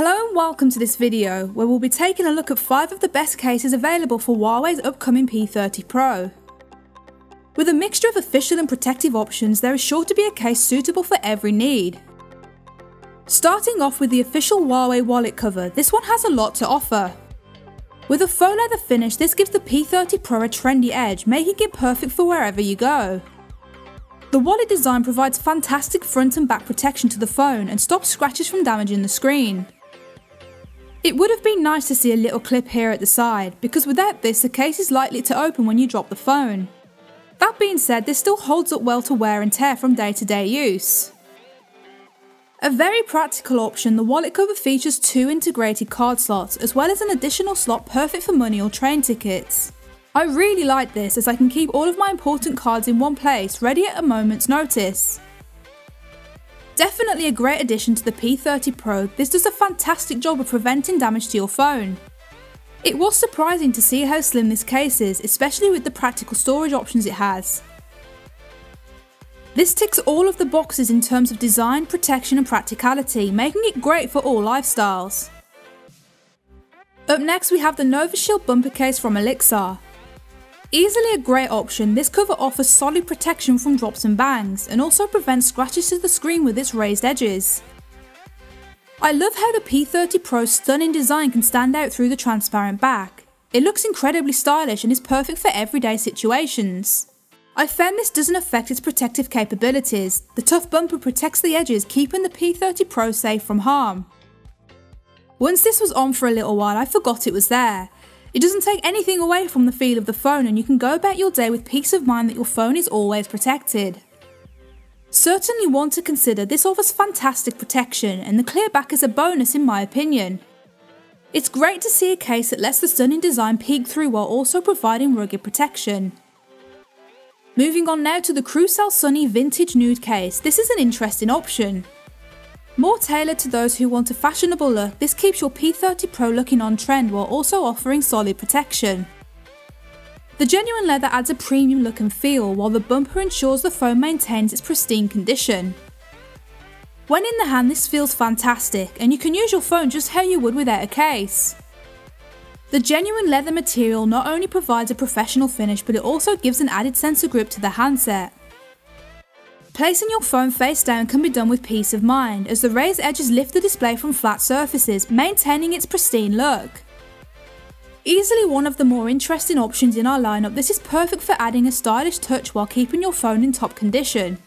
Hello and welcome to this video, where we'll be taking a look at 5 of the best cases available for Huawei's upcoming P30 Pro. With a mixture of official and protective options, there is sure to be a case suitable for every need. Starting off with the official Huawei wallet cover, this one has a lot to offer. With a faux leather finish, this gives the P30 Pro a trendy edge, making it perfect for wherever you go. The wallet design provides fantastic front and back protection to the phone and stops scratches from damaging the screen. It would have been nice to see a little clip here at the side, because without this the case is likely to open when you drop the phone. That being said, this still holds up well to wear and tear from day to day use. A very practical option, the wallet cover features two integrated card slots, as well as an additional slot perfect for money or train tickets. I really like this as I can keep all of my important cards in one place, ready at a moment's notice. Definitely a great addition to the P30 Pro, this does a fantastic job of preventing damage to your phone. It was surprising to see how slim this case is, especially with the practical storage options it has. This ticks all of the boxes in terms of design, protection and practicality, making it great for all lifestyles. Up next we have the Nova Shield bumper case from Olixar. Easily a great option, this cover offers solid protection from drops and bangs, and also prevents scratches to the screen with its raised edges. I love how the P30 Pro's stunning design can stand out through the transparent back. It looks incredibly stylish and is perfect for everyday situations. I found this doesn't affect its protective capabilities, the tough bumper protects the edges keeping the P30 Pro safe from harm. Once this was on for a little while I forgot it was there, it doesn't take anything away from the feel of the phone and you can go about your day with peace of mind that your phone is always protected. Certainly one to consider, this offers fantastic protection and the clear back is a bonus in my opinion. It's great to see a case that lets the stunning design peek through while also providing rugged protection. Moving on now to the Krusell Sunne Vintage Nude case, this is an interesting option. More tailored to those who want a fashionable look, this keeps your P30 Pro looking on trend while also offering solid protection. The genuine leather adds a premium look and feel, while the bumper ensures the phone maintains its pristine condition. When in the hand this feels fantastic, and you can use your phone just how you would without a case. The genuine leather material not only provides a professional finish but it also gives an added sense of grip to the handset. Placing your phone face down can be done with peace of mind, as the raised edges lift the display from flat surfaces, maintaining its pristine look. Easily one of the more interesting options in our lineup, this is perfect for adding a stylish touch while keeping your phone in top condition.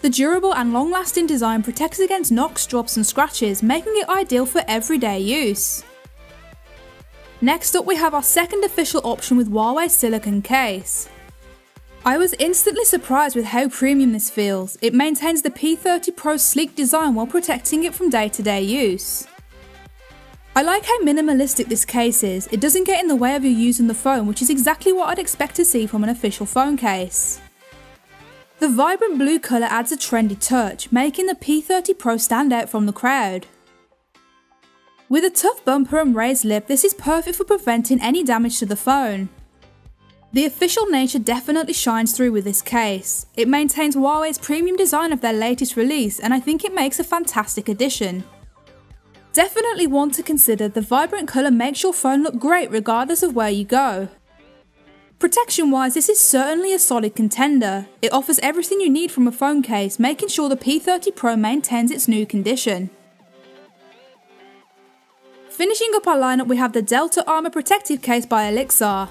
The durable and long-lasting design protects against knocks, drops and scratches, making it ideal for everyday use. Next up we have our second official option with Huawei silicone case. I was instantly surprised with how premium this feels. It maintains the P30 Pro's sleek design while protecting it from day-to-day -day use. I like how minimalistic this case is, it doesn't get in the way of you using the phone which is exactly what I'd expect to see from an official phone case. The vibrant blue colour adds a trendy touch, making the P30 Pro stand out from the crowd. With a tough bumper and raised lip, this is perfect for preventing any damage to the phone. The official nature definitely shines through with this case. It maintains Huawei's premium design of their latest release and I think it makes a fantastic addition. Definitely want to consider the vibrant colour makes your phone look great regardless of where you go. Protection wise this is certainly a solid contender. It offers everything you need from a phone case making sure the P30 Pro maintains its new condition. Finishing up our lineup we have the Delta Armor Protective Case by Olixar.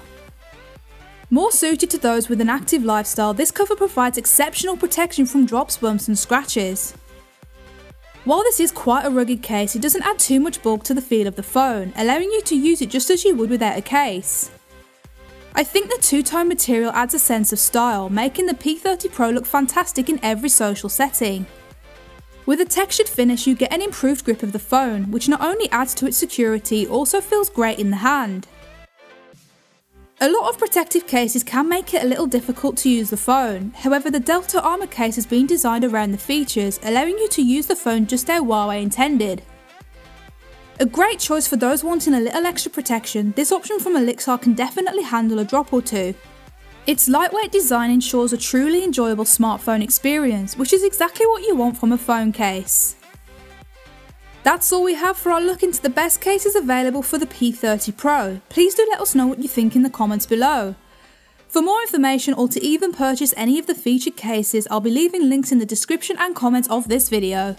More suited to those with an active lifestyle, this cover provides exceptional protection from drops, bumps and scratches. While this is quite a rugged case, it doesn't add too much bulk to the feel of the phone, allowing you to use it just as you would without a case. I think the two-tone material adds a sense of style, making the P30 Pro look fantastic in every social setting. With a textured finish you get an improved grip of the phone, which not only adds to its security, also feels great in the hand. A lot of protective cases can make it a little difficult to use the phone, however the Delta Armor case has been designed around the features, allowing you to use the phone just how Huawei intended. A great choice for those wanting a little extra protection, this option from Olixar can definitely handle a drop or two. Its lightweight design ensures a truly enjoyable smartphone experience, which is exactly what you want from a phone case. That's all we have for our look into the best cases available for the P30 Pro. Please do let us know what you think in the comments below. For more information or to even purchase any of the featured cases, I'll be leaving links in the description and comments of this video.